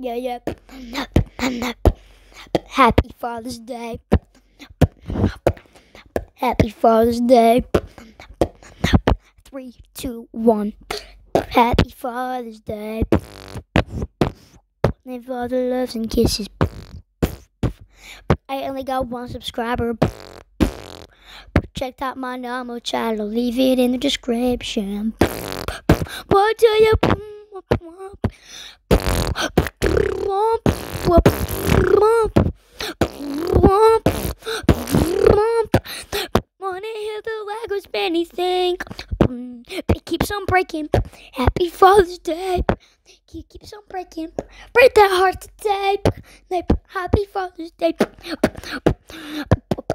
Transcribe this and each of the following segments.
Yeah, yeah. Happy Father's Day. Happy Father's Day. Three, two, one. Happy Father's Day. My father loves and kisses. I only got one subscriber. Check out my normal channel. Leave it in the description. What do you Wanna hear the Lego spinny thing? It keeps on breaking. Happy Father's Day. It keeps on breaking. Break that heart today. Happy Father's Day.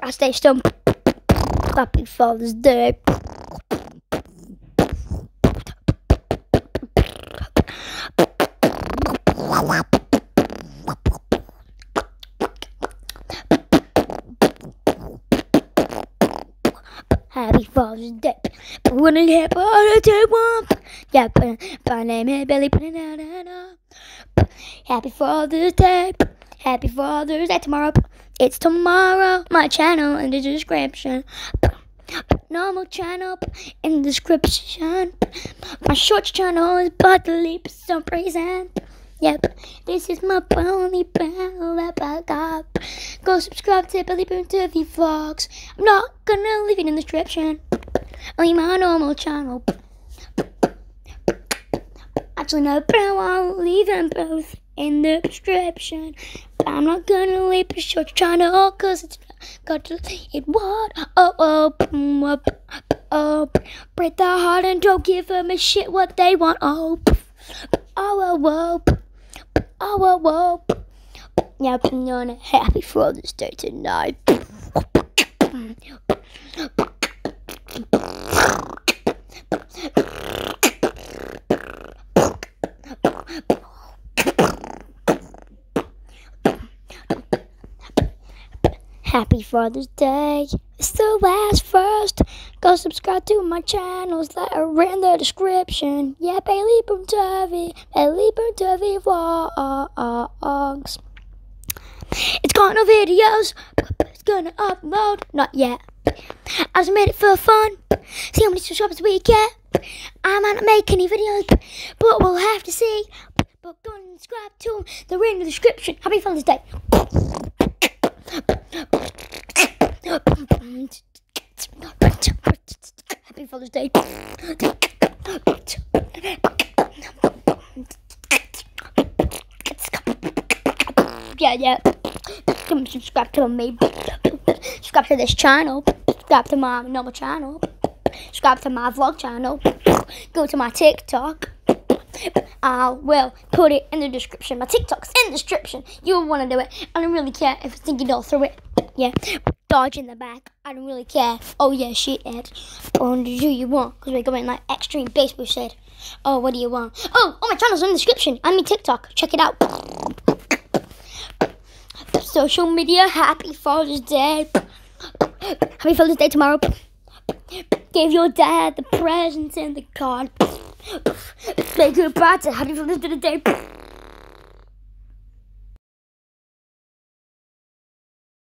I stay stump. Happy Father's Day. Happy Father's Day. When it happened, I did one. Yeah, but my name is Billy. Happy Father's Day. Happy Father's Day tomorrow. It's tomorrow. My channel in the description. Normal channel in the description. My short channel is but the leap some present. Yep, this is my I got. Go subscribe to Billy Boon-Turvey Vlogs. I'm not gonna leave it in the description. Only my normal channel. Actually, no, but I won't leave them both in the description. But I'm not gonna leave a short channel cause it's got to it what? Oh, oh, oh, oh, break the heart and don't give them a shit what they want. Oh, oh, oh, oh. Oh, whoa, whoa. Yeah, on happy Father's Day tonight. Happy Father's Day. It's the last first. Go subscribe to my channels that are in the description. Yeah, Bailey Boon-Turvey, Bailey Boon-Turvey vlogs. No videos, but it's gonna upload. Not yet. I just made it for fun. See how many subscribers we get. I might not make any videos, but we'll have to see. But go and subscribe to them. They're in the description. Happy Father's Day. Happy Father's Day. Yeah, yeah. Come subscribe to me. Subscribe to this channel. Subscribe to my normal channel. Subscribe to my vlog channel. Go to my TikTok. I will put it in the description. My TikTok's in the description. You'll want to do it. I don't really care if I think you all through it. Yeah. Dodge in the back. I don't really care. Oh, yeah, shit, Ed. Oh, do you want? Because we're going like extreme baseball shit. Oh, what do you want? Oh, all my channel's in the description. I'm in TikTok. Check it out. Social media. Happy Father's Day. Happy Father's Day tomorrow. Give your dad the presents and the card. Say goodbye to Happy Father's Day.